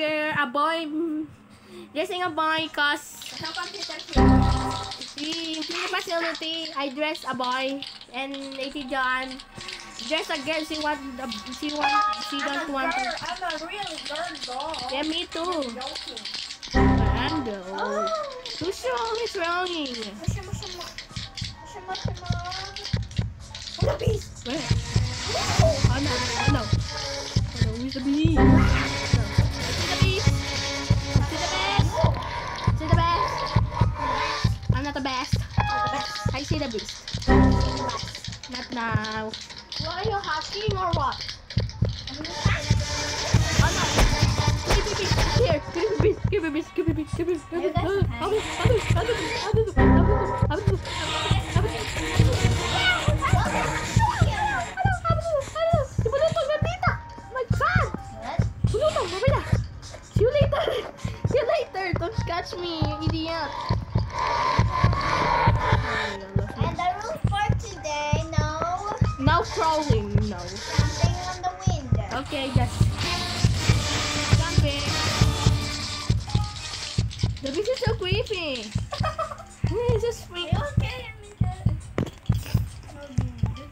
You're a boy. mm, Dressing a boy cause Sa computer she in facility I dress a boy and Lady John dress a girl she want she want she I'm don't want girl. to. I'm a real girl doll. Yeah, me too. Oh. Who's wrong? Who's wrong? Masya, masya, ma. Masya, masya, ma. Ano, beast? Where? Oh. No, oh no. Oh no, where's the bee? the best. The best. I say the best. Not now. What are you hacking or what? Here, give me beast, give me beast, give me beast, give me beast, give me beast. See you later! Don't catch me, idiot! No. jumping on the window. Okay, just jumping. The beast is so creepy. It's just Are free. okay? I'm in the-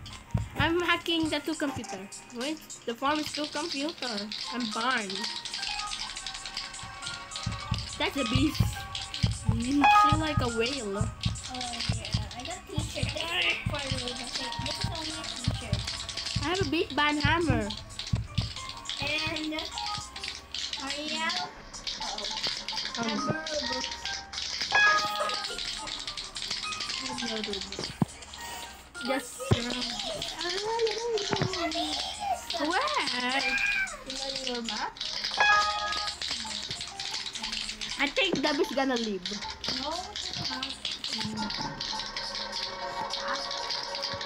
I'm hacking the two computer. Wait, the farm is two computer. I'm barn. That's a beast. Feel like a whale. Oh yeah, I got t-shirt. I have a big bad hammer. And Ariel. Oh. Um, Number books. just uh, where? your map? I think Dab is gonna leave. No.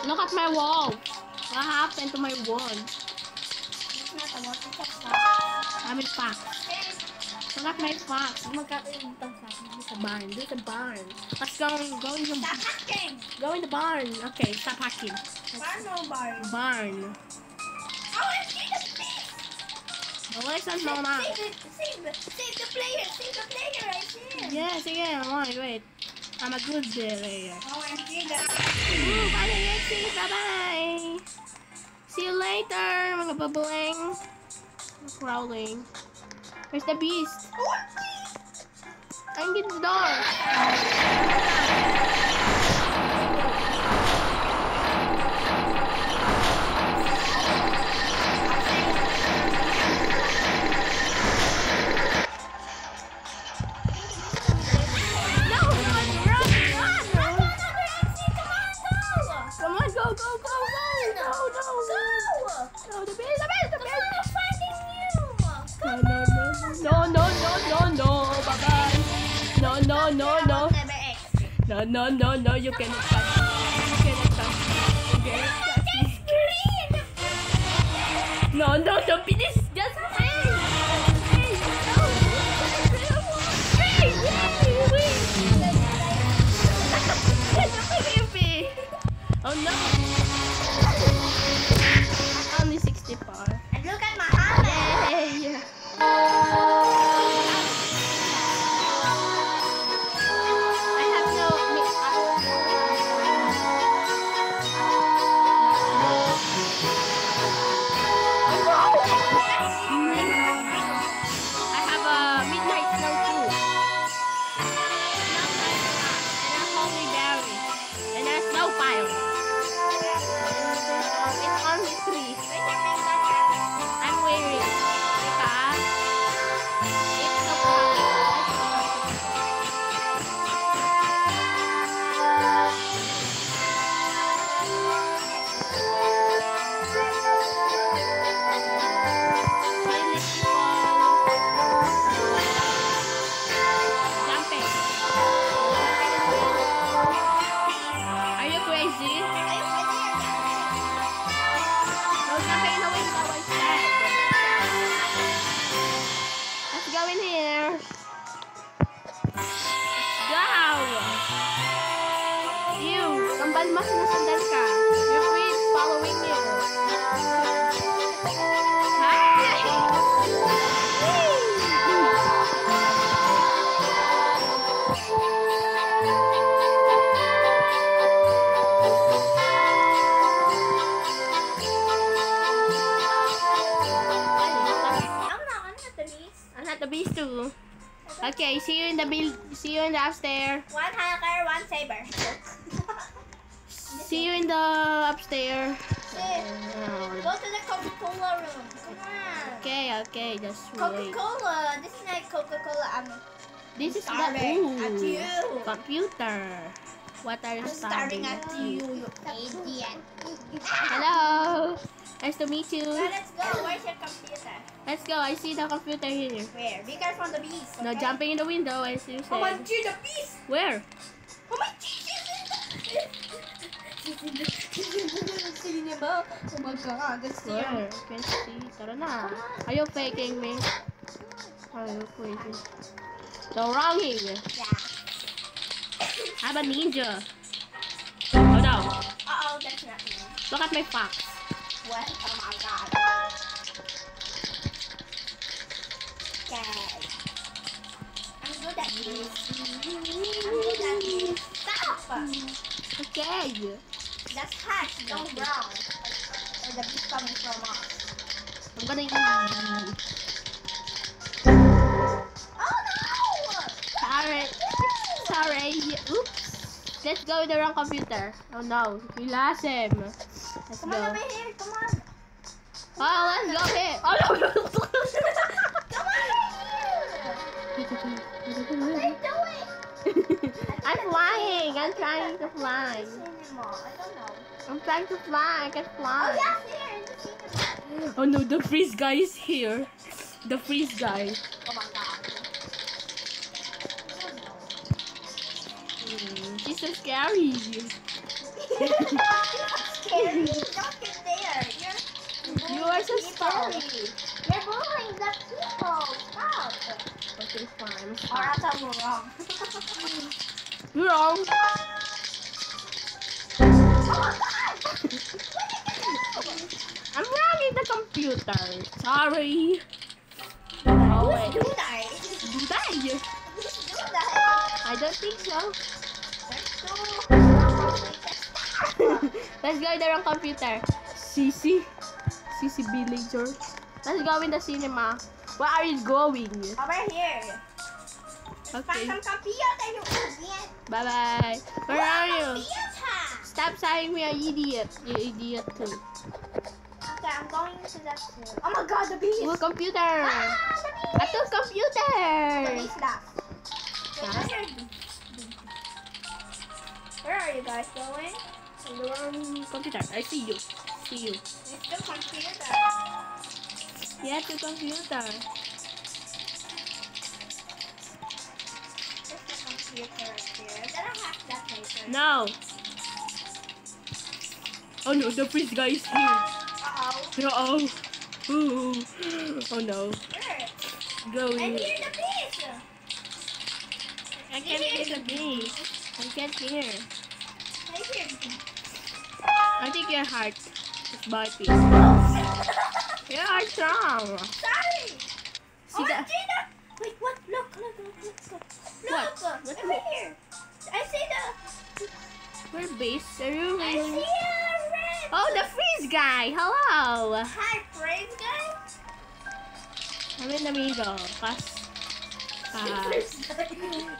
Look at my wall. What happened to my wall? It's not a it's a fact. I'm in fox. Look at my fox. Magkakaroon sa sa barn. There's a barn. Let's go. Go in the Stop hacking! go in the barn. Okay, stop hacking. Bar no bar. Barn. Oh, I see the beast! Oh, where's that mama? Save, save, save the player! Save the player! I see him! Yeah, sige. Wait, wait. I'm a good player. Oh, I see that. Ooh, bye, Lexi. Bye-bye. See you later, mga babueng. Crawling. Where's the beast? I'm in the. No, no, no, you cannot touch me. You cannot touch me. You cannot touch me. Just scream! No, no, don't be this. Just scream! Oh no! Upstairs. One hacker, one saber. See you in the upstairs. Go to the Coca-Cola room. Come on. Okay, okay, just wait. Coca-Cola. This is not Coca-Cola. I'm This is the starving at ooh, you. computer. What are you I'm starving at at? you, you idiot. Hello. Nice to meet you. Let's go. Where's your computer? Let's go. I see the computer here. Where? Be careful the beast. No jumping in the window, as you Oh my gee, the beast! Where? Oh my gee, she's in the... She's in the, she's in the cinema. Oh my god, that's Where? here. Can't see. Tara na. Are you faking me? Are you faking? No wronging. Yeah. I'm a ninja. Oh no. Uh-oh, that's not me. Look at my fox. What? Oh my god. Okay. I'm good at this. I'm good at this. Stop! Okay. That's don't brown. Or the coming from us. I'm gonna eat. Oh no! Sorry. Sorry. Oops. Let's go with the wrong computer. Oh no. We lost him. Let's Come go. on over here. Oh, let's go here. Oh no. Come on over here! What are you doing? I'm flying. I'm trying to fly. I don't know. I'm trying to fly. I can Oh fly. yeah, here in the cinema. Oh no, the freeze guy is here. The freeze guy. Oh my god. Hmm, She's so scary. Scary. Don't get there. You're so people. scary. You're bullying the people. Stop. Okay, fine. Or else I'm wrong. You're wrong. oh my god! I'm wrong in the computer. Sorry. Who's oh, wait. do that? Did I? Who's do that? I don't think so. Let's go. Let's go in the wrong computer. CC. CC Villager. Let's go in the cinema. Where are you going? Over here. Okay. find some computer, you idiot. Bye bye. Where are you? Stop saying me an idiot. You idiot too. Okay, I'm going to that room. Oh my god, the beast. Oh, computer. Ah, the beast. Ato computer. The beast left. Huh? Where are you guys going? In the wrong computer. I see you. You. It's the computer. Yeah, the computer. There's the computer right. I'm gonna hack that later. No. Oh no, the priest guy is here. Uh-oh. Oh. Ooh. Oh no. Where? Go I hear the beast. I can't hear the beat. I can't hear. I hear beast. I think your heart beating. Oh, Your heart's wrong. sorry. See oh, that? Gina. Wait, what? Look, look, look, look, look. What? Look, What? over here. I see the. Where base? Are you I see a red. Oh, the freeze guy. Hello. Hi, praise guy. I'm in the middle. Cause, uh,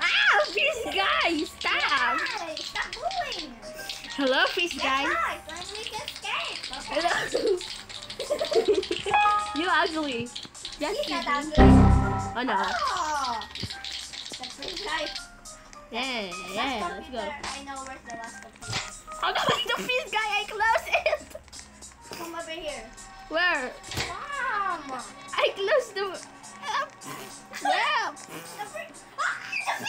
ah, freeze guy. Stop. Hi, stop bullying. Hello, freeze That's guy. you ugly. He's not ugly. Oh no. Oh. The praise guy. Yeah, yeah. Let's go. I know where's the last computer. Oh no, the freeze guy. I closed it. Come over here. Where? Mom. I closed the. Where? The pri- ah, the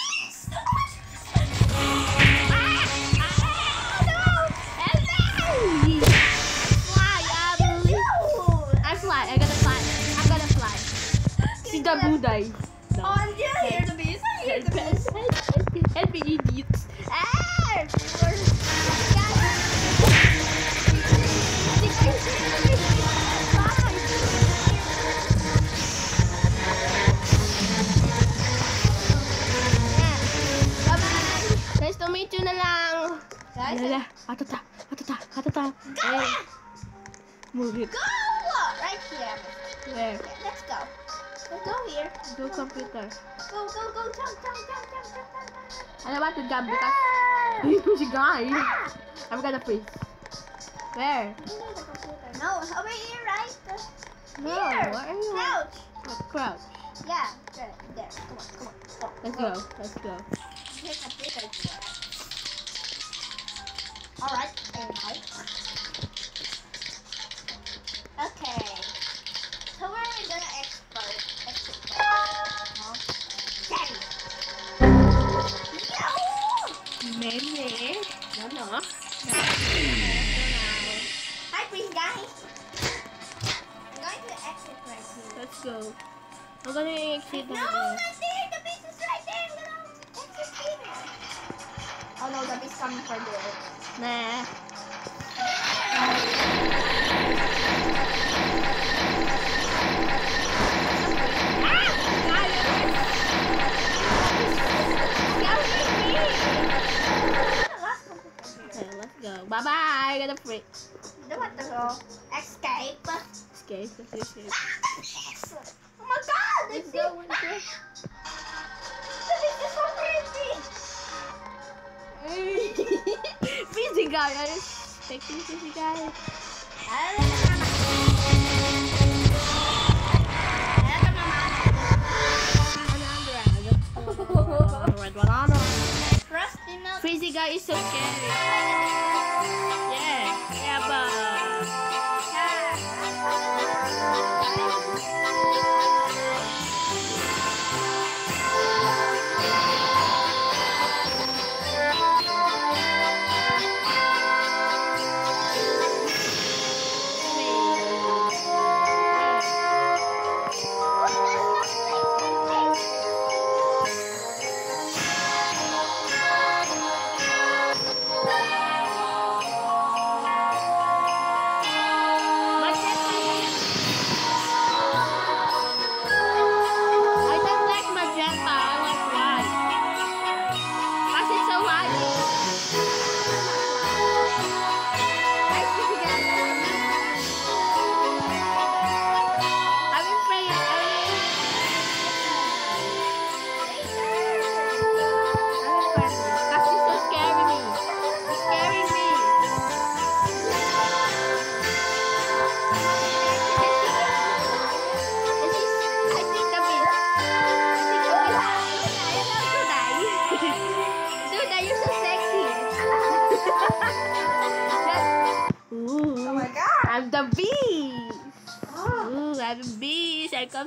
the computer. Go, go, go. Jump, jump, jump, jump, jump, jump, jump. I don't want to jump because Ah! you guy. I'm gonna freeze. Where? Under the computer. No, over here, right? No, here. where are you? Crouch. Oh, crouch. Yeah, there, there. Come on, come on, come on. Let's go. Let's go. Alright, oh my god, going. Busy guys, busy guys. Freezy guy is so scary.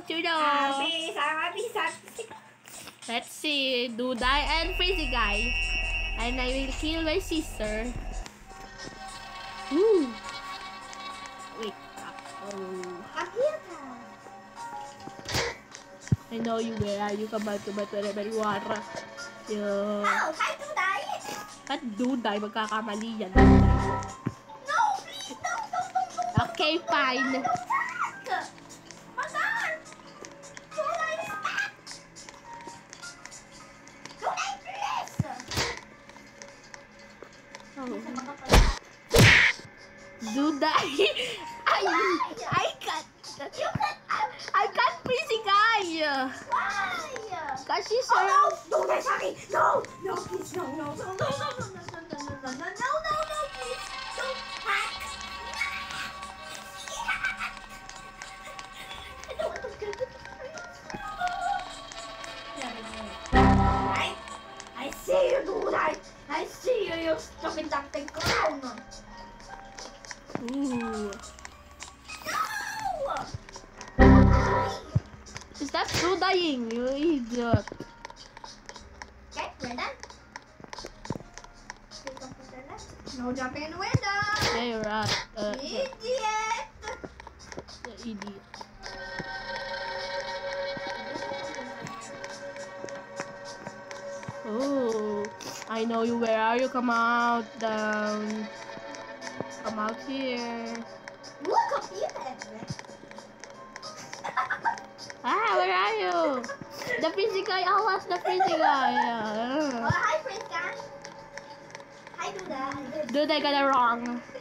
Chudos! Let's see. Do die and crazy guy. And I will kill my sister. Woo! Wait. Oh. I know you where you come back to my toilet very water. Yeah. Oh, hi, Duday! At Duday, magkakamali yan. No, please, no, no, no, no. Okay, fine. No, no, no. Duday. I, I can't. You can, I can't Freezy Guy. why? Kasi Oh sir. no! Don't let me! No! No, please, no, no, no, no, no, no, no, no, no, no, no, that You idiot. Okay, we're done. Okay, computer left. No jumping in the window! Yeah, you're right. Uh, Idiot! the idiot. Oh, I know you. Where are you? Come out down. Come out here. Look, computer! Ah, where are you? The freezy guy. I was the freezy guy. Oh, hi, Prince guy. Hi, Duda. Do they got it wrong?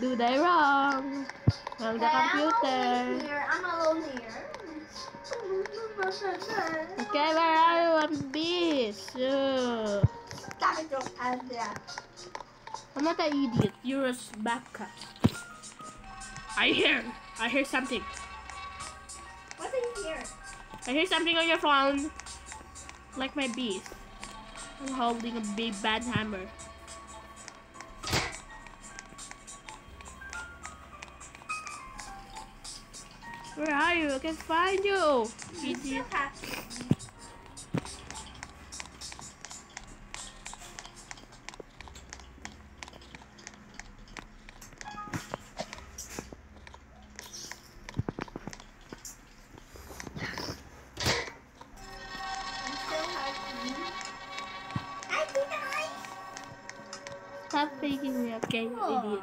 Do they wrong? From the I'm alone computer. here. I'm alone here. Okay, where are you? I'm beast. Uh, Stop it, Andrea. I'm not an idiot. You're a backcut. I hear. I hear something. What are you here? I hear something on your phone. Like my beast. I'm holding a big bad hammer. Where are you? I can find you. Okay, you idiot.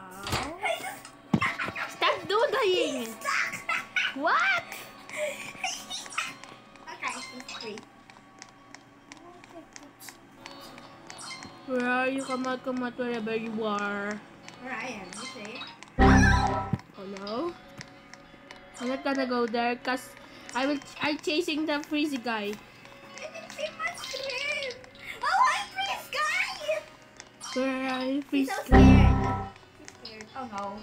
Stop doodling! What? okay, she's free. Where are you? Come out, come out, wherever you are. Where I am, you say? Oh no. I'm not gonna go there because I will I'm chasing the freezy guy. I didn't see my screen. Oh, I'm free, guy. Where are you, so guy? Scared. He's scared. Oh no.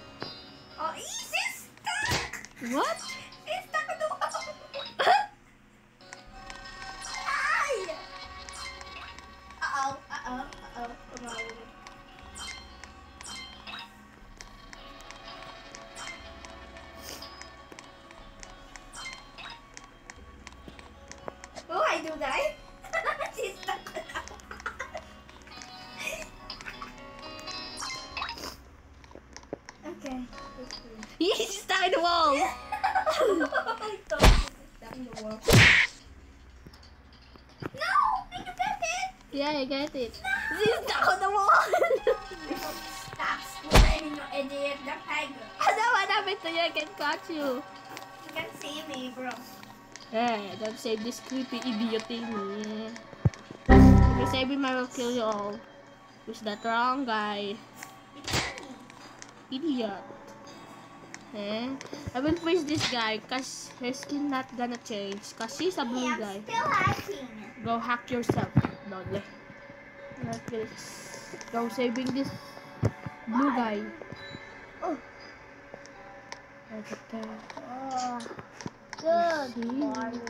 Oh, he's stuck. What? He's stuck on the wall. Uh-oh, uh-oh, uh-oh. Oh no. Oh, I do that. In the wall. I thought she was stuck in the wall. No! I get it! Yeah, I get it. She's stuck on the wall! Stop screaming, you idiot. The tiger. Ano, what happened to you? I can catch you. You can see me, bro. Hey, don't save this creepy idiot thing. If you save him, I will kill you all. Who's that wrong guy? Idiot. Eh? I will freeze this guy cause his skin not gonna change cause he's a Hey, blue I'm guy. still hacking. Go hack yourself. Not this. Go saving this blue guy. Oh. Look at that. Oh. Good morning,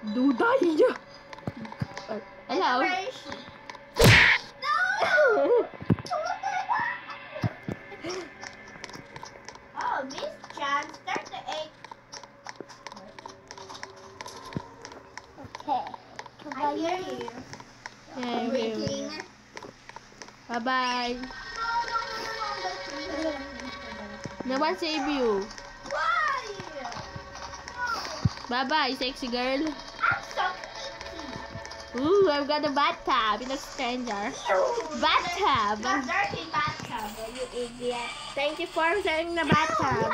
Duday niya. Uh, hello. Oh, Miss Chan, start the egg. Okay. I hear you. Yeah, okay. Waiting. Bye bye. No one save you. Why? Bye bye, sexy girl. I'm so picky. Ooh, I've got a bathtub in a stranger. Bathtub. The dirty bathtub, you idiot. Thank you for sharing the bathtub.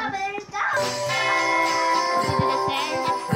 have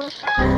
água.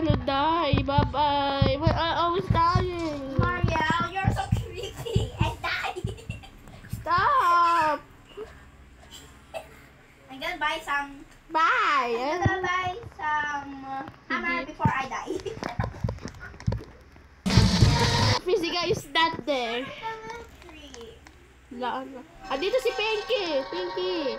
gonna die. Bye bye. But I always dying. Mario, you're so creepy. I died. Stop. I'm gonna buy some. Bye. I'm gonna buy some uh, hammer before I die. Physica is not there. Laan na. Andito si Pinky. Pinky.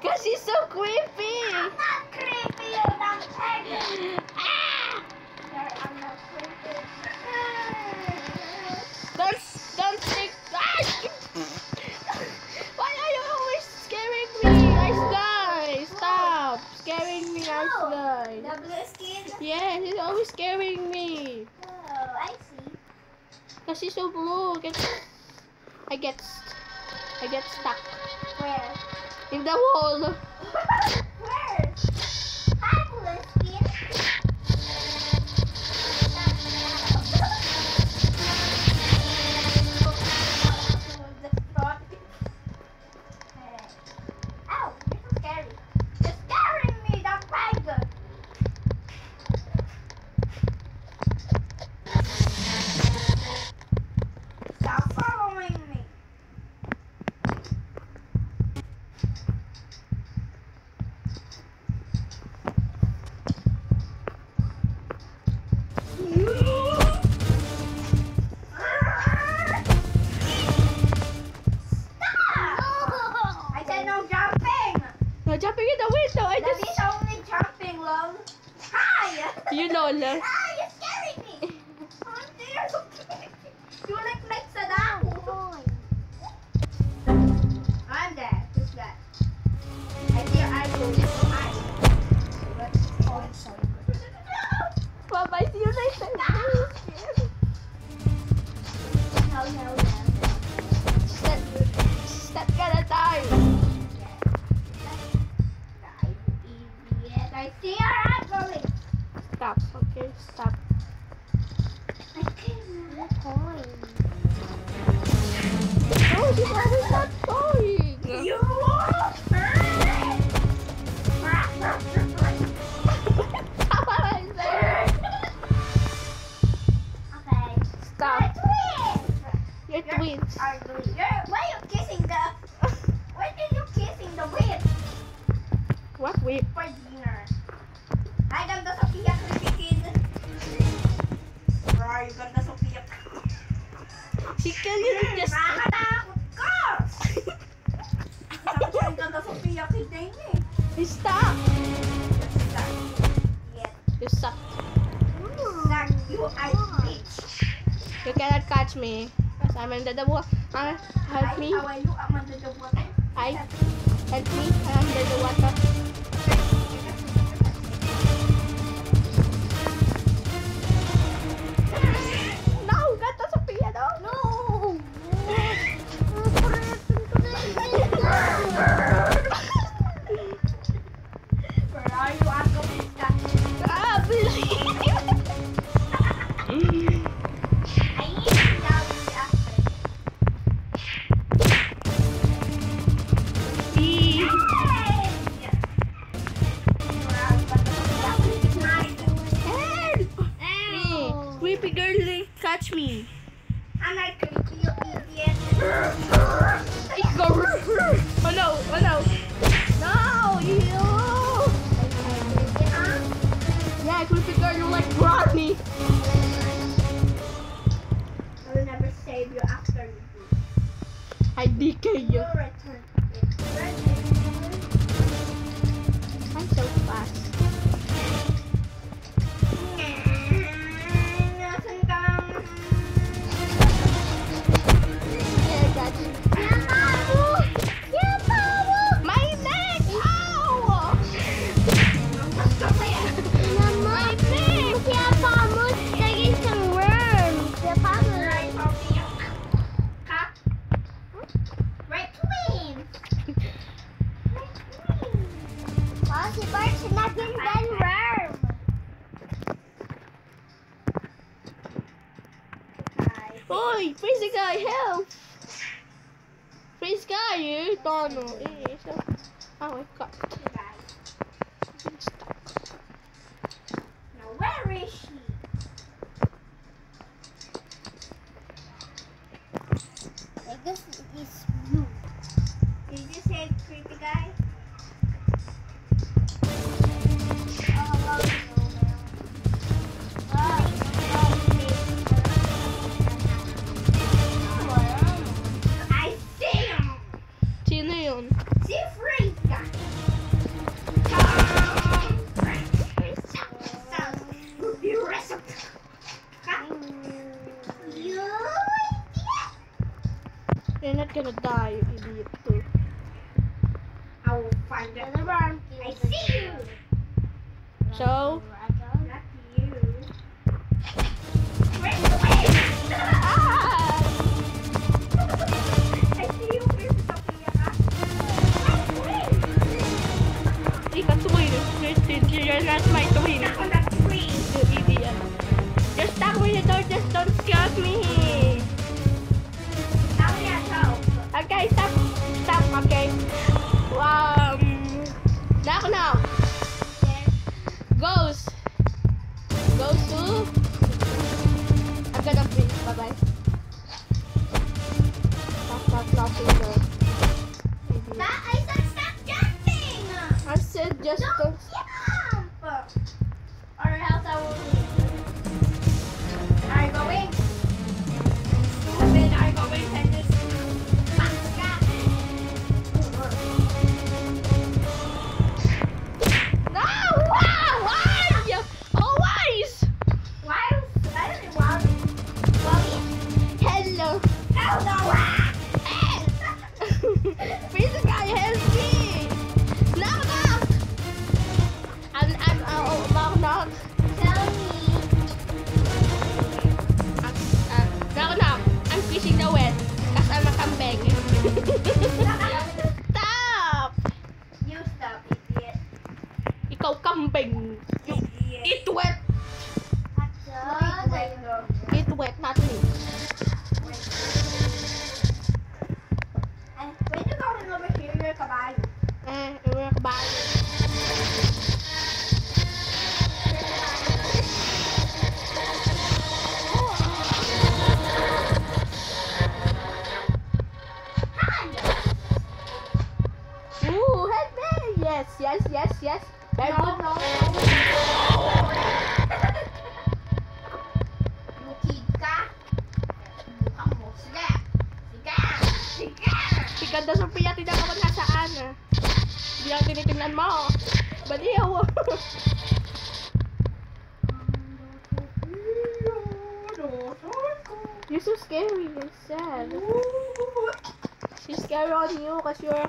Because she's so creepy. I'm not creepy, I'm Peggy. Ah! I'm not. Don't, don't think. Ah! Why are you always scaring me? I die. Stop scaring me. I die. The blue? Yeah, she's always scaring me. Oh, I see. Because she's so blue. I get, I get, I get stuck. Where? Me dá um rolo. Okay, stop. I can't find. Oh, you have kill you just... Stop! You suck. You suck. You are bitch. You cannot catch me. Because I'm in the water. Uh, help me. I, help me. I'm under the water.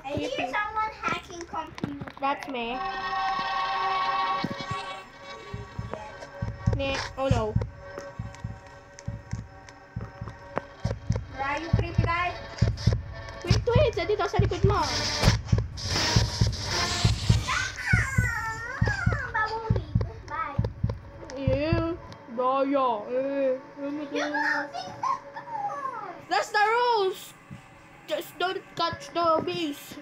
I hear someone hacking computer. That's me. Nah. Oh no. Where are you, creepy guy? Wait, wait. Sa dito, sa likod mo. Bumblebee. Bye. Daya. Eh, ano eh, You to? know, fix the door. That's the rules. Just don't catch the bees.